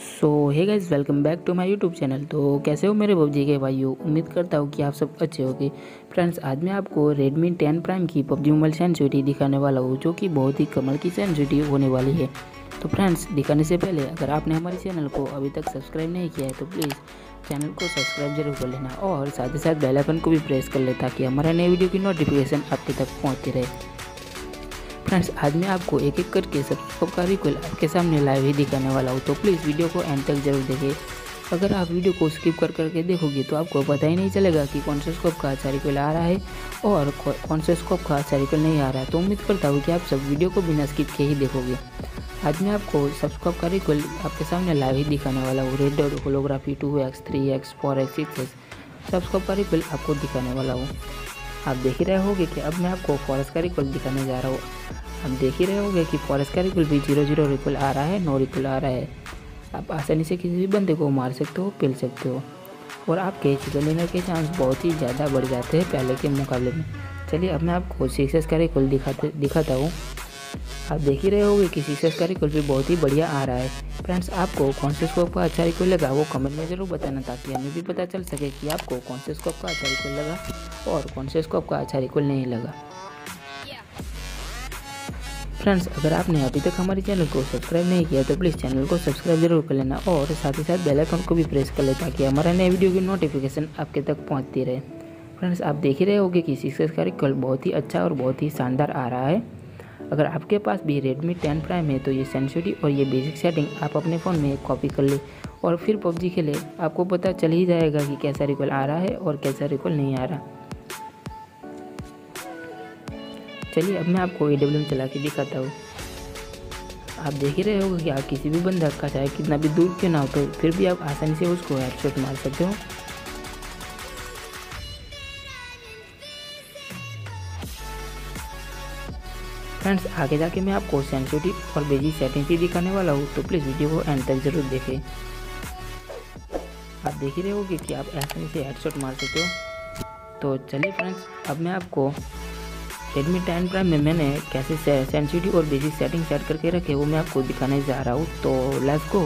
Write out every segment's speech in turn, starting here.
So hey guys welcome back to my YouTube channel तो कैसे हो मेरे बबजी के भाइयों उम्मीद करता हूँ कि आप सब अच्छे होगे फ्रेंड्स आज मैं आपको Redmi 10 प्राइम की पबजी मोबाइल सेंसिटी दिखाने वाला हूँ जो कि बहुत ही कमल की सेंसिटी होने वाली है तो फ्रेंड्स दिखाने से पहले अगर आपने हमारे चैनल को अभी तक सब्सक्राइब नहीं किया है तो प्लीज़ चैनल को सब्सक्राइब जरूर कर लेना और साथ ही साथ बेलाइकन को भी प्रेस कर ले ताकि हमारा नए वीडियो की नोटिफिकेशन आपके तक पहुँचती रहे फ्रेंड्स आज मैं आपको एक एक करके सब सबकारी को आपके सामने लाइव ही दिखाने वाला हूँ तो प्लीज़ वीडियो को एंड तक जरूर देखें अगर आप वीडियो को स्किप कर करके देखोगे तो आपको पता ही नहीं चलेगा कि कौन सा स्कोप का आचार्यकुल आ रहा है और कौन सा स्कोप का आचार्यकुल नहीं आ रहा है तो उम्मीद करता हूँ कि आप सब वीडियो को बिना स्किप के ही देखोगे आज मैं आपको सब्सक्राइब का रिकॉल आपके सामने लाइव ही दिखाने वाला हूँ red dot holographic two X three X four X six X subscribe का रिकॉल आपको दिखाने वाला हूँ आप देख ही रहे होगे कि अब मैं आपको फॉरेस्ट का रिकॉल दिखाने जा रहा हूँ आप देख ही रहे होगे कि फॉरेस्ट का रिकॉल भी जीरो जीरो रिकॉल आ रहा है नौ रिकॉल आ रहा है आप आसानी से किसी भी बंदे को मार सकते हो पेल सकते हो और आपके चिकन लेने के चांस बहुत ही ज़्यादा बढ़ जाते हैं पहले के मुकाबले में चलिए अब मैं आपको सिक्सेस का रिकॉल दिखाते दिखाता हूँ आप देख ही रहे होंगे कि सीसेस का रिकॉल भी बहुत ही बढ़िया आ रहा है फ्रेंड्स आपको कौन से स्कोप का अच्छा रिकॉल लगा वो कमेंट में ज़रूर बताना ताकि हमें भी पता चल सके कि आपको कौन से स्कोप का अच्छा रिकॉल लगा और कौन से स्कोप का अच्छा रिकॉल नहीं लगा फ्रेंड्स अगर आपने अभी तक हमारे चैनल को सब्सक्राइब नहीं किया तो प्लीज़ चैनल को सब्सक्राइब जरूर कर लेना और साथ ही साथ बेल आइकन को भी प्रेस कर ले ताकि हमारा नए वीडियो की नोटिफिकेशन आपके तक पहुंचती रहे फ्रेंड्स आप देख ही रहे होंगे कि सिक्स का रिकॉल बहुत ही अच्छा और बहुत ही शानदार आ रहा है अगर आपके पास भी Redmi 10 Prime है तो ये सेंसिटी और ये बेसिक सेटिंग आप अपने फ़ोन में कॉपी कर ले और फिर PUBG खेले आपको पता चल ही जाएगा कि कैसा रिकॉल आ रहा है और कैसा रिकॉल नहीं आ रहा चलिए अब मैं आपको ए चला के दिखाता हूँ आप देख ही रहे हो कि आप किसी भी बंदा का चाहे कितना भी दूर क्यों ना हो तो फिर भी आप आसानी से उसको हेडशॉट मार सकते हो फ्रेंड्स आगे जाके मैं आपको सेंसिटिव और बेजिक सेटिंग भी दिखाने वाला हूँ तो प्लीज़ वीडियो को एंड तक ज़रूर देखें आप देख ही रहे हो कि आप आसानी से हेडशॉट मार सकते हो तो चलिए फ्रेंड्स अब मैं आपको रेडमी टेन प्राइम में मैंने कैसे सेंसिटिव और बेजी सेटिंग सेट करके रखे वो मैं आपको दिखाने जा रहा हूँ तो let's go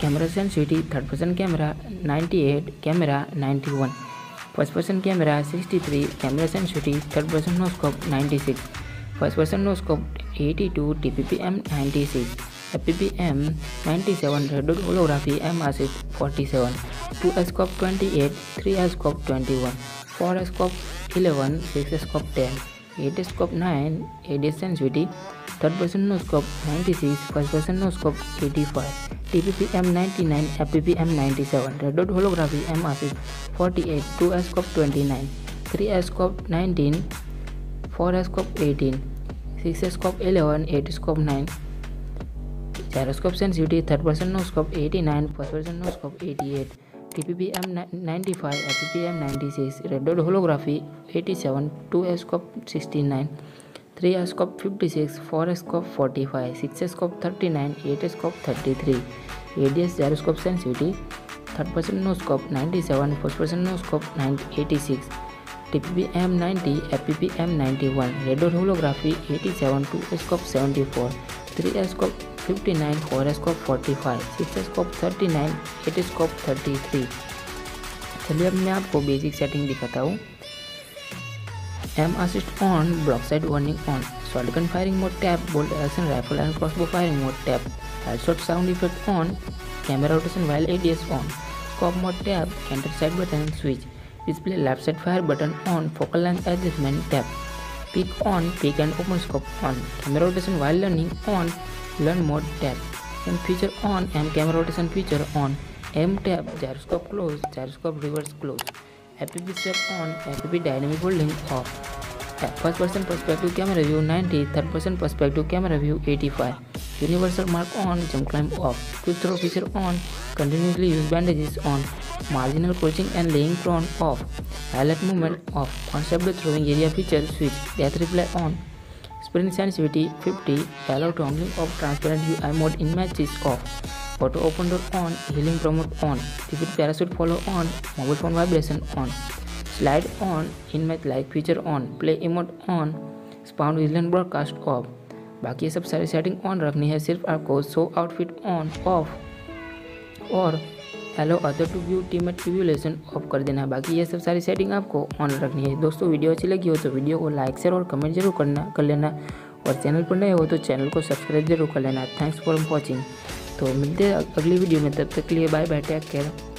camera sensitive third person camera 98 camera 91 first person camera 63 camera sensitive third person no scope 96 First version was scoped 82 TPPM 96, FPPM 97 Redout holography MRC 47, 2 scope 28, 3 scope 21, 4 scope 11, 6 scope 10, 8 scope 9, 8 sensitivity, third person no scope 96, first person no scope 85, TPPM 99, FPPM 97, Redout holography MRC 48, 2 scope 29, 3 scope 19, four scope 18 six scope 11 eight scope 9 gyroscope sensitivity third person no scope 89 first person no scope 88 TPPM 95 FPPM 96 red dot holography 87 2 scope 69 3 scope 56 4 scope 45 6 scope 39 8 scope 33 ADS gyroscope sensitivity third person no scope 97 first person no scope 86 TPP M ninety APP M ninety one red dot holographic eighty seven two scope seventy four three scope fifty nine four scope forty five six scope thirty nine eight scope thirty three चलिए अब मैं आपको basic setting दिखाता हूँ aim assist on block side warning on shotgun firing mode tap bolt action rifle and crossbow firing mode tap headshot sound effect on camera rotation while ADS on scope mode tap enter side button switch Display left side fire button on, focal length adjustment tab. Pick on, pick and open scope on, camera rotation while learning on, learn mode tab. M feature on, M camera rotation feature on, M tab, gyroscope close, gyroscope reverse close. FPV step on, FPV dynamic holding off. First person perspective camera view 90, third person perspective camera view 85. Universal mark on, jump climb off, quick throw feature on, continuously use bandages on, marginal crouching and laying prone off, highlight movement off, concept throwing area feature switch, death reply on, sprint sensitivity 50, allow toggling of transparent UI mode in matches off, auto open door on, healing promote on, repeat parachute follow on, mobile phone vibration on. Slide on in my like feature on play emote on स्पाउंड vigilant broadcast off बाकी ये सब सारी setting on रखनी है सिर्फ आपको show outfit on off और hello other to view team at off कर देना है बाकी ये सब सारी सेटिंग आपको ऑन रखनी है दोस्तों वीडियो अच्छी लगी हो तो वीडियो को लाइक शेयर और कमेंट जरूर करना कर लेना और चैनल पर नए हो तो चैनल को सब्सक्राइब जरूर कर लेना थैंक्स फॉर वॉचिंग तो मिलते हैं अगली वीडियो में तब तक के लिए बाय बाय टेक केयर